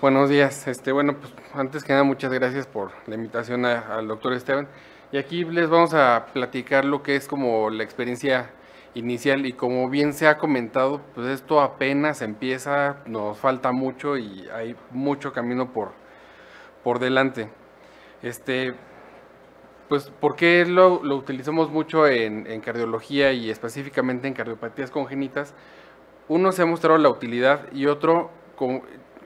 Buenos días. Este, bueno, pues antes que nada, muchas gracias por la invitación al doctor Esteban. Y aquí les vamos a platicar lo que es como la experiencia inicial y como bien se ha comentado, pues esto apenas empieza, nos falta mucho y hay mucho camino por, por delante. Este, pues, ¿por qué lo, lo utilizamos mucho en, en, cardiología y específicamente en cardiopatías congénitas? Uno se ha mostrado la utilidad y otro,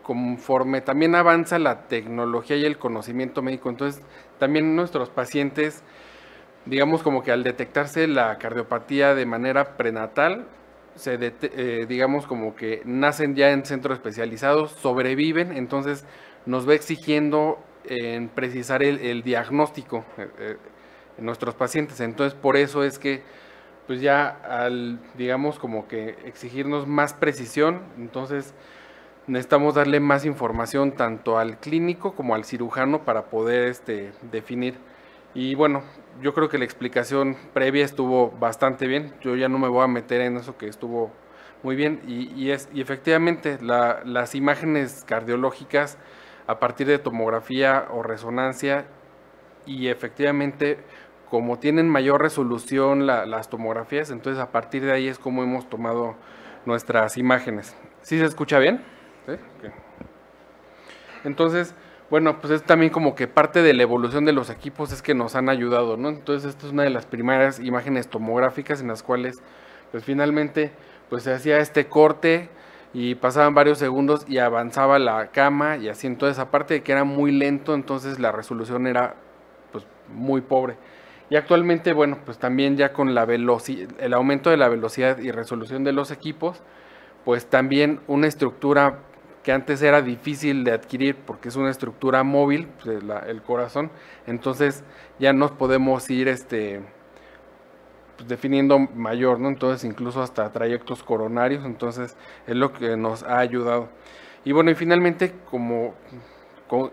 conforme también avanza la tecnología y el conocimiento médico, entonces también nuestros pacientes, digamos como que al detectarse la cardiopatía de manera prenatal, se eh, digamos como que nacen ya en centros especializados, sobreviven, entonces nos va exigiendo en precisar el, diagnóstico eh, eh, en nuestros pacientes. Entonces por eso es que pues ya al digamos como que exigirnos más precisión, entonces necesitamos darle más información tanto al clínico como al cirujano para poder este, definir. Y bueno, yo creo que la explicación previa estuvo bastante bien. Yo ya no me voy a meter en eso que estuvo muy bien. Y, es, y efectivamente, las imágenes cardiológicas a partir de tomografía o resonancia y efectivamente como tienen mayor resolución las tomografías, entonces a partir de ahí es como hemos tomado nuestras imágenes. ¿Sí se escucha bien? Entonces, bueno, pues es también como que parte de la evolución de los equipos es que nos han ayudado, ¿no? Entonces, esta es una de las primeras imágenes tomográficas en las cuales, pues finalmente, pues se hacía este corte y pasaban varios segundos y avanzaba la cama y así, entonces aparte de que era muy lento, entonces la resolución era pues muy pobre. Y actualmente, bueno, pues también ya con la el aumento de la velocidad y resolución de los equipos, pues también una estructura que antes era difícil de adquirir porque es una estructura móvil, pues, el corazón, entonces ya nos podemos ir este, pues, definiendo mayor, ¿no? Entonces incluso hasta trayectos coronarios, entonces es lo que nos ha ayudado. Y bueno, y finalmente, como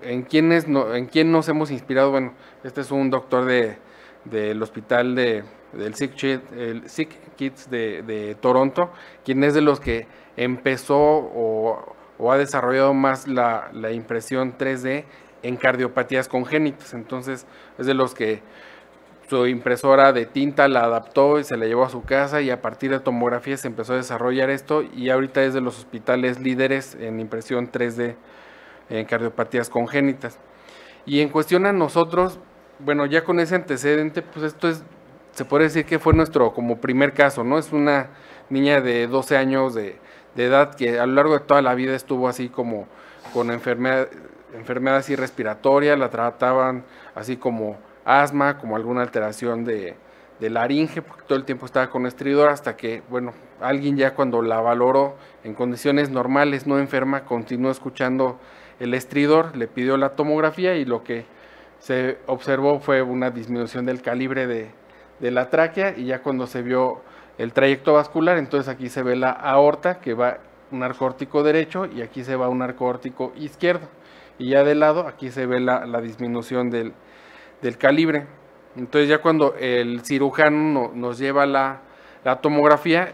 en quiénes en quién nos hemos inspirado, bueno, este es un doctor de, del hospital de, del Sick, el Sick Kids de, de Toronto, quien es de los que empezó o o ha desarrollado más la, impresión 3D en cardiopatías congénitas. Entonces es de los que su impresora de tinta la adaptó y se la llevó a su casa y a partir de tomografía se empezó a desarrollar esto y ahorita es de los hospitales líderes en impresión 3D en cardiopatías congénitas. Y en cuestión a nosotros, bueno, ya con ese antecedente, pues esto es, se puede decir que fue nuestro como primer caso, ¿no? Es una niña de 12 años de, de edad que a lo largo de toda la vida estuvo así como con enfermedad, enfermedad así respiratoria, la trataban así como asma, como alguna alteración de, de laringe, porque todo el tiempo estaba con estridor, hasta que, bueno, alguien ya cuando la valoró en condiciones normales, no enferma, continuó escuchando el estridor, le pidió la tomografía y lo que se observó fue una disminución del calibre de, de la tráquea y ya cuando se vio el trayecto vascular, entonces aquí se ve la aorta que va un arco órtico derecho y aquí se va un arco órtico izquierdo. Y ya de lado aquí se ve la, disminución del, calibre. Entonces ya cuando el cirujano nos lleva la, tomografía,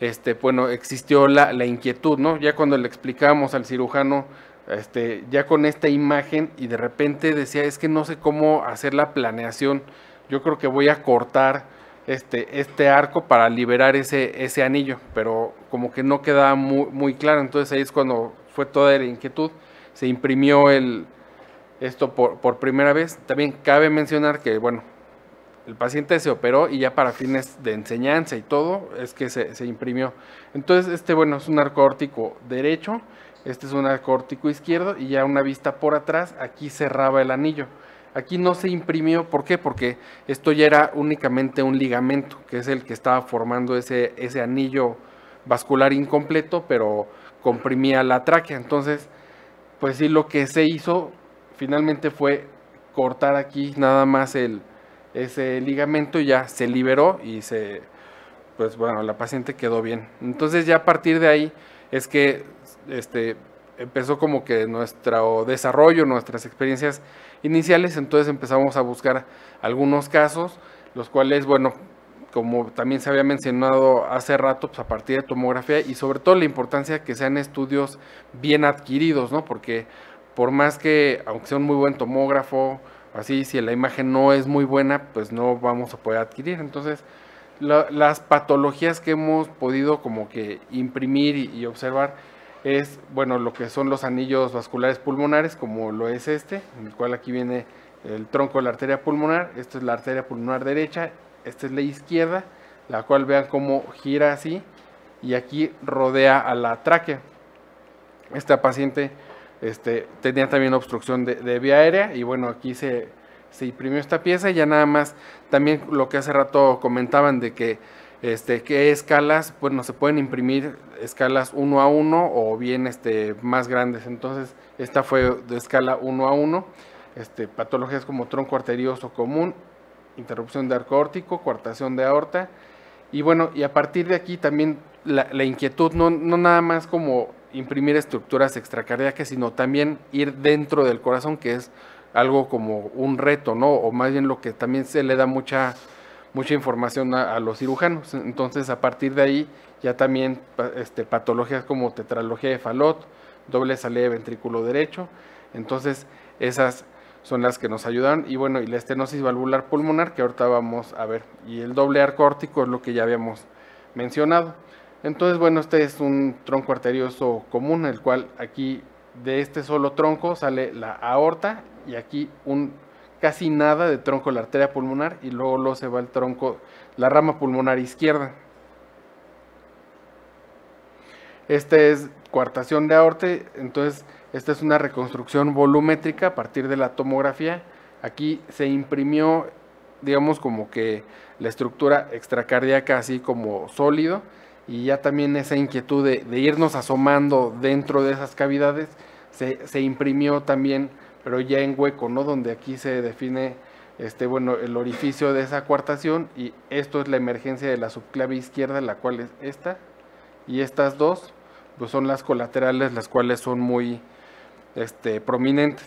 este, bueno, existió la, inquietud, ¿no? Ya cuando le explicamos al cirujano, este, ya con esta imagen y de repente decía, es que no sé cómo hacer la planeación, yo creo que voy a cortar este, este arco para liberar ese, ese anillo, pero como que no quedaba muy, muy claro, entonces ahí es cuando fue toda la inquietud, se imprimió el, esto por, por primera vez. También cabe mencionar que, bueno, el paciente se operó y ya para fines de enseñanza y todo es que se, se imprimió. Entonces, este, bueno, es un arco órtico derecho, este es un arco órtico izquierdo y ya una vista por atrás, aquí cerraba el anillo. Aquí no se imprimió, ¿por qué? Porque esto ya era únicamente un ligamento, que es el que estaba formando ese, ese anillo vascular incompleto, pero comprimía la tráquea. Entonces, pues sí, lo que se hizo finalmente fue cortar aquí nada más el, ese ligamento y ya se liberó y se, pues bueno, la paciente quedó bien. Entonces ya a partir de ahí es que este, empezó como que nuestro desarrollo, nuestras experiencias iniciales, entonces empezamos a buscar algunos casos, los cuales, bueno, como también se había mencionado hace rato, pues a partir de tomografía y sobre todo la importancia que sean estudios bien adquiridos, ¿no? Porque por más que, aunque sea un muy buen tomógrafo, así, si la imagen no es muy buena, pues no vamos a poder adquirir. Entonces, las patologías que hemos podido como que imprimir y, observar es, bueno, lo que son los anillos vasculares pulmonares, como lo es este, en el cual aquí viene el tronco de la arteria pulmonar, esta es la arteria pulmonar derecha, esta es la izquierda, la cual vean cómo gira así, y aquí rodea a la tráquea. Esta paciente este, tenía también obstrucción de, vía aérea, y bueno, aquí se, se imprimió esta pieza, y ya nada más, también lo que hace rato comentaban de que este, qué escalas, pues no se pueden imprimir escalas 1 a 1 o bien este, más grandes. Entonces, esta fue de escala 1 a 1. Este, patologías como tronco arterioso común, interrupción de arco órtico, coartación de aorta. Y bueno, y a partir de aquí también la, inquietud, no, no, nada más como imprimir estructuras extracardíacas, sino también ir dentro del corazón, que es algo como un reto, ¿no? O más bien lo que también se le da mucha, mucha información a, los cirujanos. Entonces, a partir de ahí, ya también este, patologías como tetralogía de Falot, doble salida de ventrículo derecho. Entonces, esas son las que nos ayudan. Y bueno, y la estenosis valvular pulmonar, que ahorita vamos a ver. Y el doble arco órtico es lo que ya habíamos mencionado. Entonces, bueno, este es un tronco arterioso común, el cual aquí de este solo tronco sale la aorta y aquí un casi nada de tronco de la arteria pulmonar y luego, luego se va el tronco, la rama pulmonar izquierda. Este es coartación de aorta, entonces esta es una reconstrucción volumétrica a partir de la tomografía. Aquí se imprimió, digamos, como que la estructura extracardíaca así como sólido y ya también esa inquietud de, irnos asomando dentro de esas cavidades se, se, imprimió también, pero ya en hueco, ¿no? Donde aquí se define este, bueno, el orificio de esa coartación y esto es la emergencia de la subclave izquierda, la cual es esta, y estas dos pues son las colaterales, las cuales son muy este, prominentes.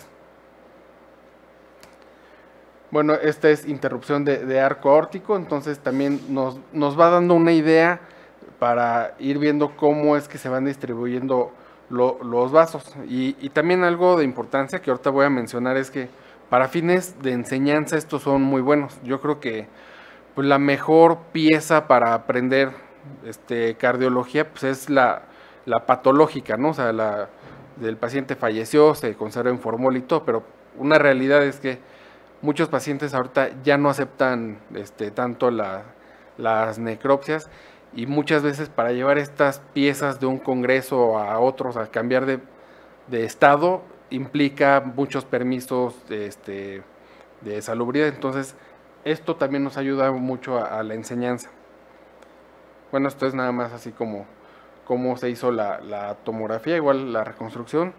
Bueno, esta es interrupción de, arco aórtico, entonces también nos, nos, va dando una idea para ir viendo cómo es que se van distribuyendo los vasos. Y, también algo de importancia que ahorita voy a mencionar es que para fines de enseñanza estos son muy buenos. Yo creo que pues, la mejor pieza para aprender este, cardiología pues, es la, la patológica, ¿no? O sea, la, del paciente falleció, se conserva en formol y todo, pero una realidad es que muchos pacientes ahorita ya no aceptan este, tanto las necropsias y muchas veces para llevar estas piezas de un congreso a otros, a cambiar de, estado, implica muchos permisos de, este, de salubridad. Entonces, esto también nos ayuda mucho a, la enseñanza. Bueno, esto es nada más así como cómo se hizo la, tomografía, igual la reconstrucción,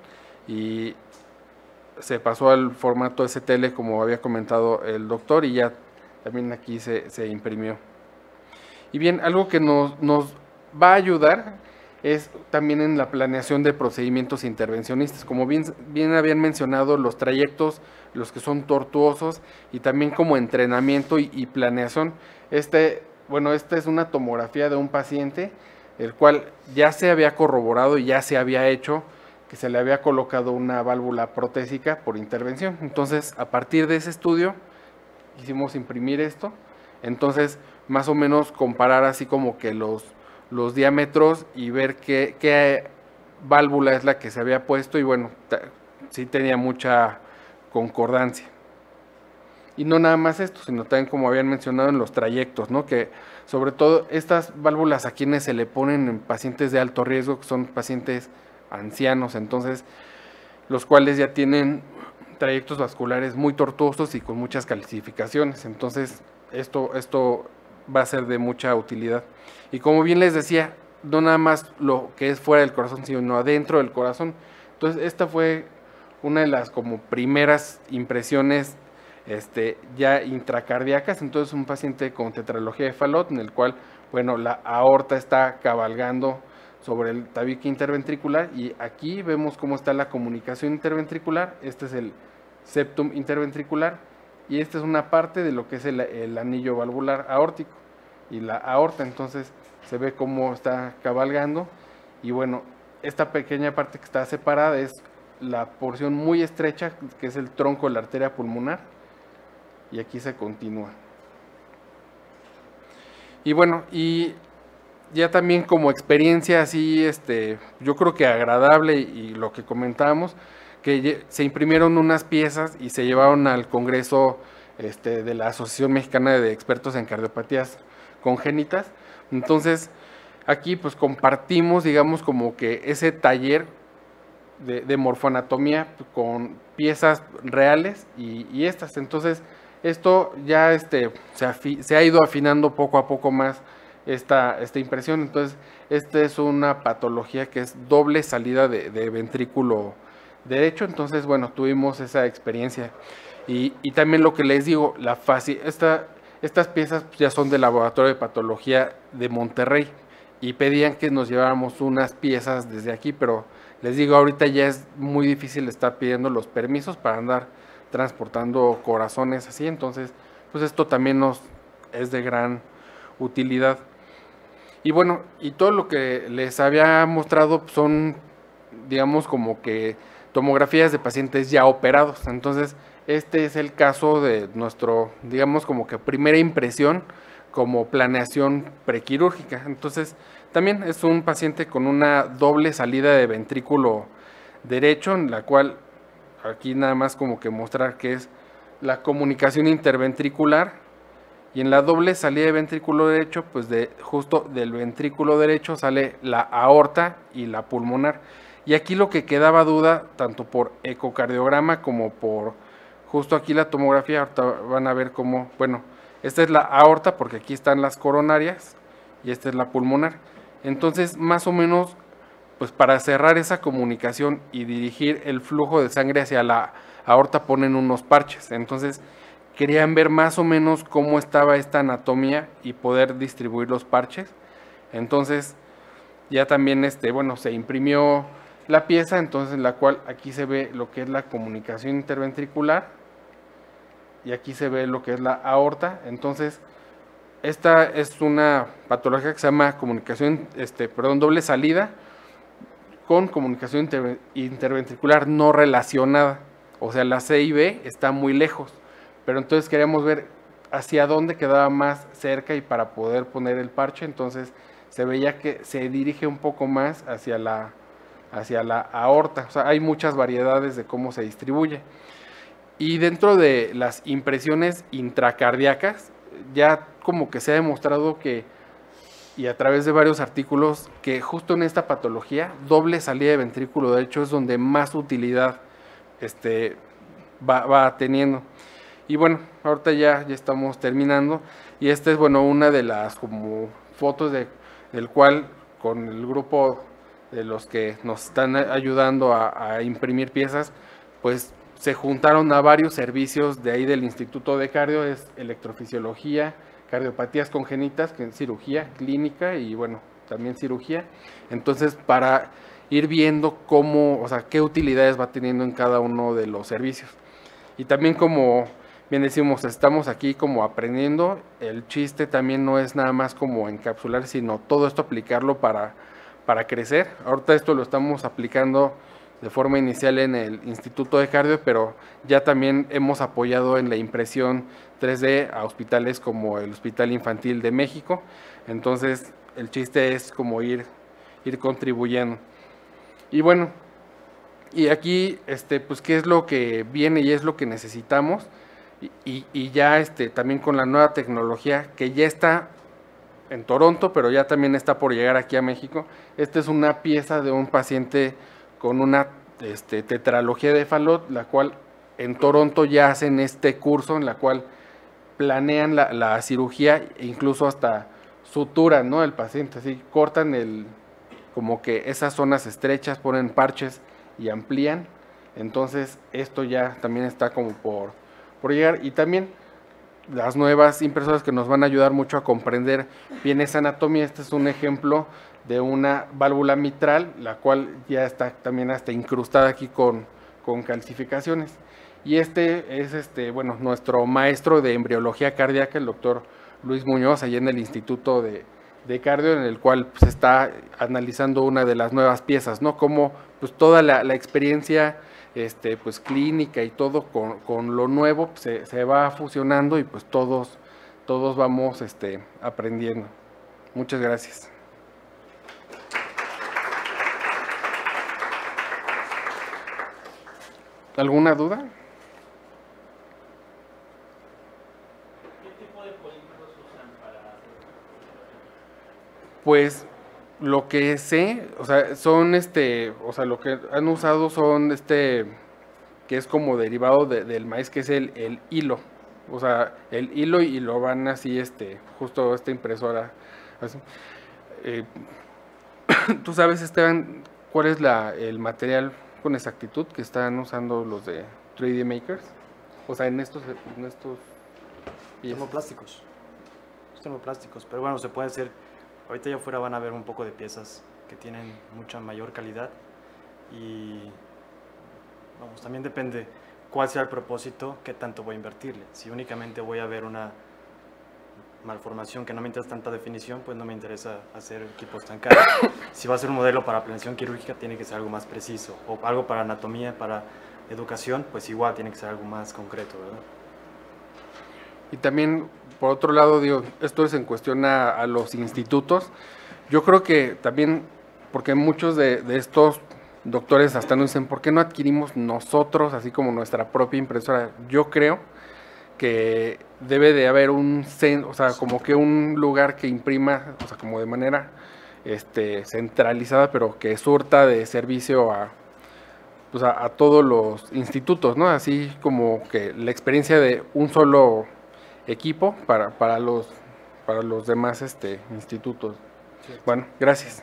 y se pasó al formato STL como había comentado el doctor y ya también aquí se, imprimió. Y bien, algo que nos, nos, va a ayudar es también en la planeación de procedimientos intervencionistas. Como bien, habían mencionado, los trayectos, los que son tortuosos y también como entrenamiento y, y planeación. Este, bueno, esta es una tomografía de un paciente el cual ya se había corroborado y ya se había hecho que se le había colocado una válvula protésica por intervención. Entonces, a partir de ese estudio, hicimos imprimir esto. Entonces, más o menos comparar así como que los, los diámetros y ver qué, qué válvula es la que se había puesto y bueno, sí tenía mucha concordancia. Y no nada más esto, sino también como habían mencionado en los trayectos, ¿no? Que sobre todo estas válvulas a quienes se le ponen en pacientes de alto riesgo, que son pacientes ancianos, entonces los cuales ya tienen trayectos vasculares muy tortuosos y con muchas calcificaciones. Entonces, esto, esto va a ser de mucha utilidad. Y como bien les decía, no nada más lo que es fuera del corazón, sino adentro del corazón. Entonces, esta fue una de las como primeras impresiones este, ya intracardíacas, entonces un paciente con tetralogía de Fallot, en el cual, bueno, la aorta está cabalgando sobre el tabique interventricular y aquí vemos cómo está la comunicación interventricular, este es el septum interventricular y esta es una parte de lo que es el, anillo valvular aórtico y la aorta. Entonces se ve cómo está cabalgando. Y bueno, esta pequeña parte que está separada es la porción muy estrecha, que es el tronco de la arteria pulmonar. Y aquí se continúa. Y bueno, y ya también como experiencia así, este, yo creo que agradable y lo que comentábamos, que se imprimieron unas piezas y se llevaron al Congreso este, de la Asociación Mexicana de Expertos en Cardiopatías Congénitas. Entonces, aquí pues compartimos, digamos, como que ese taller de, morfoanatomía con piezas reales y, estas. Entonces, esto ya este, se, ha ido afinando poco a poco más esta, esta impresión. Entonces, esta es una patología que es doble salida de, ventrículo derecho. Entonces, bueno, tuvimos esa experiencia. Y, también lo que les digo, la fácil, esta, estas piezas ya son del laboratorio de patología de Monterrey y pedían que nos lleváramos unas piezas desde aquí, pero les digo, ahorita ya es muy difícil estar pidiendo los permisos para andar transportando corazones así, entonces pues esto también nos es de gran utilidad. Y bueno, y todo lo que les había mostrado son, digamos, como que tomografías de pacientes ya operados. Entonces, este es el caso de nuestro, digamos, como que primera impresión como planeación prequirúrgica. Entonces, también es un paciente con una doble salida de ventrículo derecho, en la cual aquí nada más como que mostrar que es la comunicación interventricular y en la doble salida de ventrículo derecho, pues de justo del ventrículo derecho sale la aorta y la pulmonar. Y aquí lo que quedaba duda, tanto por ecocardiograma como por justo aquí la tomografía, ahorita van a ver cómo, bueno, esta es la aorta porque aquí están las coronarias y esta es la pulmonar. Entonces, más o menos, pues para cerrar esa comunicación y dirigir el flujo de sangre hacia la aorta ponen unos parches. Entonces, querían ver más o menos cómo estaba esta anatomía y poder distribuir los parches. Entonces, ya también este, bueno, se imprimió la pieza, entonces la cual aquí se ve lo que es la comunicación interventricular y aquí se ve lo que es la aorta. Entonces, esta es una patología que se llama comunicación, este, perdón, doble salida con comunicación interventricular no relacionada. O sea, la C y B está muy lejos pero entonces queríamos ver hacia dónde quedaba más cerca y para poder poner el parche, entonces se veía que se dirige un poco más hacia la, hacia la aorta, o sea, hay muchas variedades de cómo se distribuye. Y dentro de las impresiones intracardíacas, ya como que se ha demostrado que, y a través de varios artículos, que justo en esta patología, doble salida de ventrículo derecho es donde más utilidad este, va, va teniendo. Y bueno, ahorita ya, ya estamos terminando. Y esta es, bueno, una de las como fotos de, del cual con el grupo de los que nos están ayudando a, imprimir piezas, pues se juntaron a varios servicios de ahí del Instituto de Cardio, es electrofisiología, cardiopatías congénitas, cirugía clínica y bueno, también cirugía. Entonces, para ir viendo cómo, o sea, qué utilidades va teniendo en cada uno de los servicios. Y también como bien decimos, estamos aquí como aprendiendo, el chiste también no es nada más como encapsular, sino todo esto aplicarlo para, para crecer. Ahorita esto lo estamos aplicando de forma inicial en el Instituto de Cardio, pero ya también hemos apoyado en la impresión 3D a hospitales como el Hospital Infantil de México. Entonces, el chiste es como ir, ir contribuyendo. Y bueno, y aquí, este, pues, ¿qué es lo que viene y es lo que necesitamos? y, ya este, también con la nueva tecnología que ya está en Toronto, pero ya también está por llegar aquí a México. Esta es una pieza de un paciente con una este, tetralogía de Falot, la cual en Toronto ya hacen este curso en la cual planean la, cirugía e incluso hasta suturan ¿no? el paciente, cortan el, como que esas zonas estrechas, ponen parches y amplían. Entonces esto ya también está como por por llegar y también las nuevas impresoras que nos van a ayudar mucho a comprender bien esa anatomía. Este es un ejemplo de una válvula mitral, la cual ya está también hasta incrustada aquí con, con calcificaciones. Y este es este, bueno, nuestro maestro de embriología cardíaca, el doctor Luis Muñoz, allá en el Instituto de, de Cardio, en el cual se pues, está analizando una de las nuevas piezas, ¿no? Como pues toda la, experiencia este, pues, clínica y todo con, con lo nuevo pues, se, se, va fusionando y pues todos, todos vamos este, aprendiendo. Muchas gracias. ¿Alguna duda? ¿Qué tipo de polímeros usan para Pues lo que sé, o sea, son este, o sea, lo que han usado son este, que es como derivado del maíz, que es el, hilo. O sea, el hilo y lo van así, este, justo esta impresora. Así. Eh, ¿Tú sabes, Esteban, cuál es la, el material con exactitud que están usando los de 3D Makers? O sea, en estos... En estos termoplásticos. Termoplásticos, pero bueno, se puede hacer... Ahorita ya afuera van a ver un poco de piezas que tienen mucha mayor calidad y vamos, también depende cuál sea el propósito, qué tanto voy a invertirle. Si únicamente voy a ver una malformación que no me interesa tanta definición, pues no me interesa hacer equipos tan caros. si va a ser un modelo para prevención quirúrgica, tiene que ser algo más preciso. O algo para anatomía, para educación, pues igual tiene que ser algo más concreto, ¿verdad? Y también, por otro lado, digo, esto es en cuestión a, los institutos. Yo creo que también, porque muchos de, estos doctores hasta nos dicen, ¿por qué no adquirimos nosotros, así como nuestra propia impresora? Yo creo que debe de haber un, o sea, como que un lugar que imprima, o sea, como de manera este, centralizada, pero que surta de servicio a, pues a, todos los institutos, ¿no? Así como que la experiencia de un solo equipo para, para, los, para los demás este, institutos. Bueno, gracias.